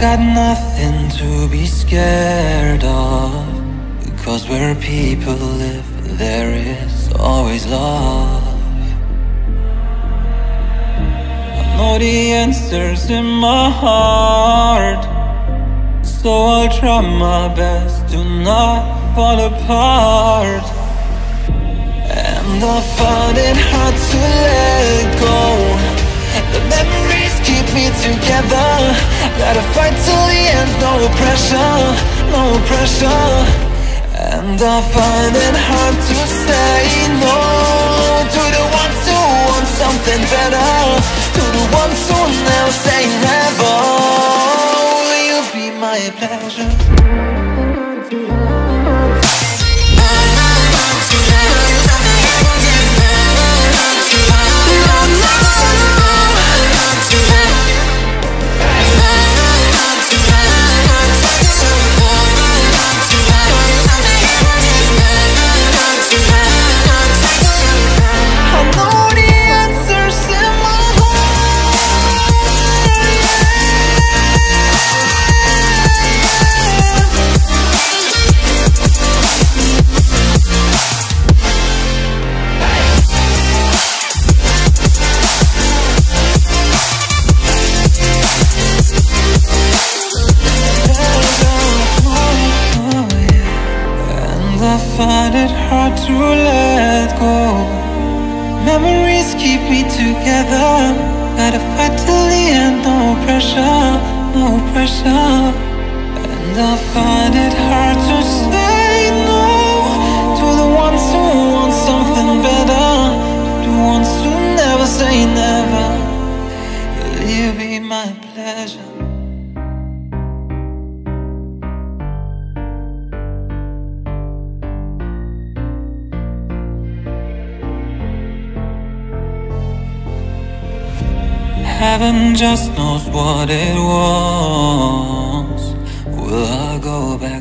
Got nothing to be scared of. Because where people live there is always love. I know the answers in my heart. So I'll try my best to not fall apart. And I find it hard to let go. The memories keep me together Gotta fight till the end, no pressure, no pressure. And I find it hard to say no. To the ones who want something better? To the ones who never say never? Will you be my pleasure? Find it hard to let go. Memories keep me together. Gotta fight till the end, no pressure, no pressure. And I find it hard to say no To the ones who want something better To the ones who never say never. Will be my pleasure? Heaven just knows what it wants. Will I go back